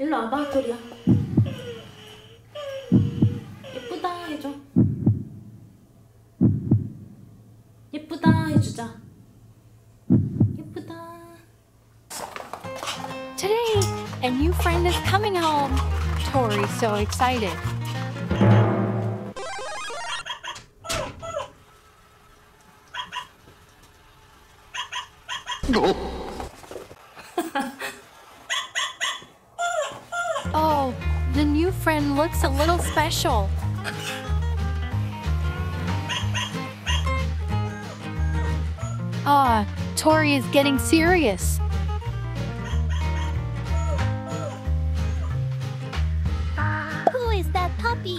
일로 와봐 토리야 예쁘다 해줘 예쁘다 해주자 예쁘다 Today, a new friend is coming home. Tori's so excited. oh, new friend looks a little special. Ah, Tori is getting serious. Who is that puppy?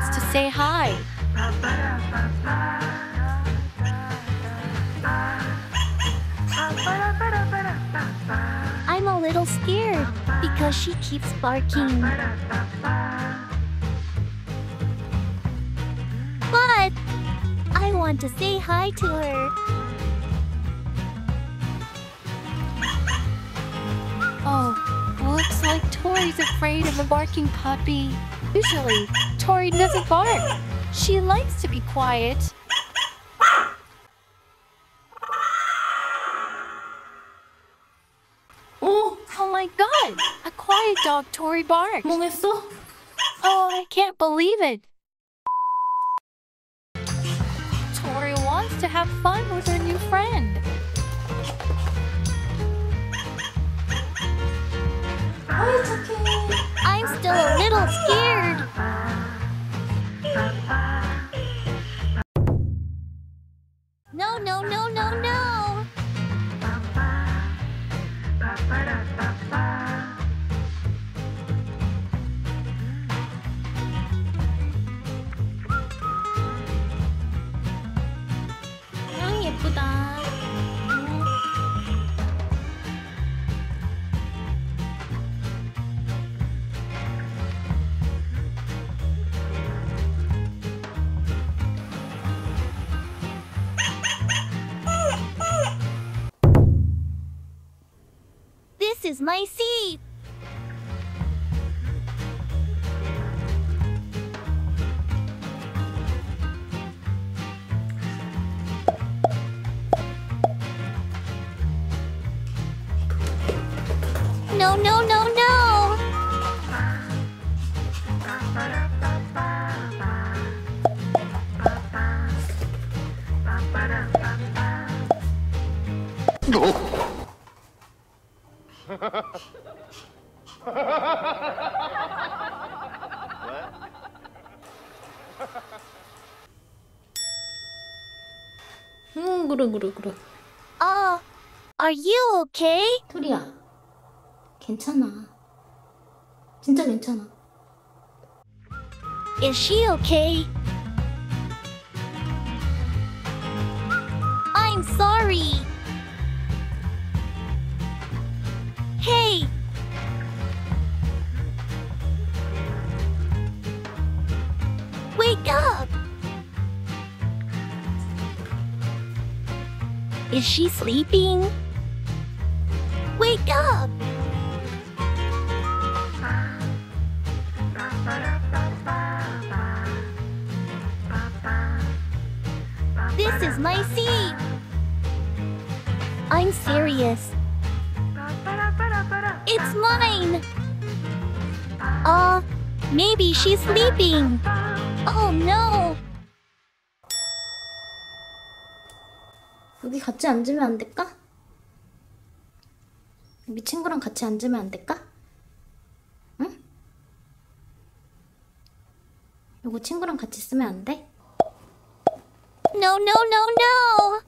Wants to say hi. I'm a little scared because she keeps barking. But I want to say hi to her. Oh, looks like Tori's afraid of a barking puppy. Usually, Tori doesn't bark. She likes to be quiet. Oh. Oh my god! A quiet dog Tori barks. Oh, I can't believe it. Tori wants to have fun with her new friend. I'm still a little scared. Is my seat. No, no, no, no. Oh. 응 그래 그래 그래 Uh, are you okay? 토리야 괜찮아 진짜 괜찮아 Is she okay? I'm sorry. Is she sleeping? Wake up! This is my seat. I'm serious. It's mine. Uh, maybe she's sleeping. Oh no. 여기 같이 앉으면 안 될까? 우리 친구랑 같이 앉으면 안 될까? 응? 이거 친구랑 같이 쓰면 안 돼? No, no, no, no!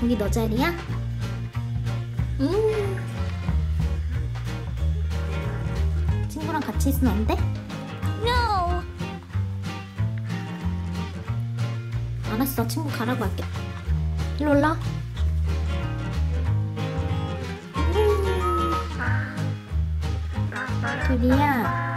거기 너 자리야? 음. 친구랑 같이 있으면 안 돼? No. 알았어 친구 가라고 할게 일로 올라 음. 둘이야